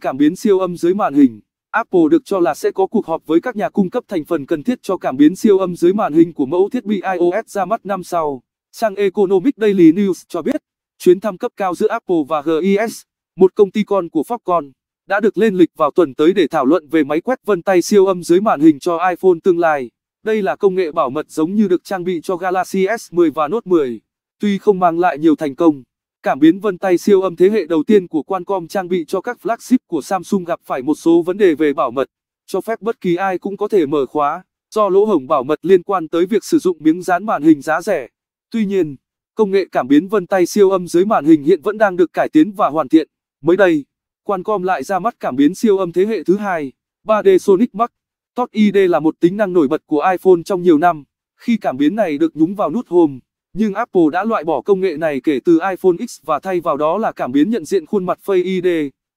cảm biến siêu âm dưới màn hình. Apple được cho là sẽ có cuộc họp với các nhà cung cấp thành phần cần thiết cho cảm biến siêu âm dưới màn hình của mẫu thiết bị iOS ra mắt năm sau. Trang Economic Daily News cho biết, chuyến thăm cấp cao giữa Apple và GIS, một công ty con của Foxconn, đã được lên lịch vào tuần tới để thảo luận về máy quét vân tay siêu âm dưới màn hình cho iPhone tương lai. Đây là công nghệ bảo mật giống như được trang bị cho Galaxy S10 và Note 10. Tuy không mang lại nhiều thành công, cảm biến vân tay siêu âm thế hệ đầu tiên của Qualcomm trang bị cho các flagship của Samsung gặp phải một số vấn đề về bảo mật, cho phép bất kỳ ai cũng có thể mở khóa, do lỗ hổng bảo mật liên quan tới việc sử dụng miếng dán màn hình giá rẻ. Tuy nhiên, công nghệ cảm biến vân tay siêu âm dưới màn hình hiện vẫn đang được cải tiến và hoàn thiện. Mới đây, Qualcomm lại ra mắt cảm biến siêu âm thế hệ thứ hai, 3D Sonic Max. Touch ID là một tính năng nổi bật của iPhone trong nhiều năm, khi cảm biến này được nhúng vào nút Home, nhưng Apple đã loại bỏ công nghệ này kể từ iPhone X và thay vào đó là cảm biến nhận diện khuôn mặt Face ID.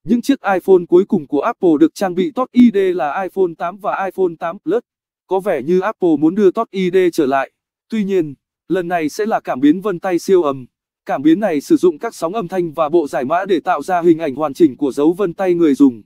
Những chiếc iPhone cuối cùng của Apple được trang bị Touch ID là iPhone 8 và iPhone 8 Plus. Có vẻ như Apple muốn đưa Touch ID trở lại. Tuy nhiên, lần này sẽ là cảm biến vân tay siêu âm. Cảm biến này sử dụng các sóng âm thanh và bộ giải mã để tạo ra hình ảnh hoàn chỉnh của dấu vân tay người dùng.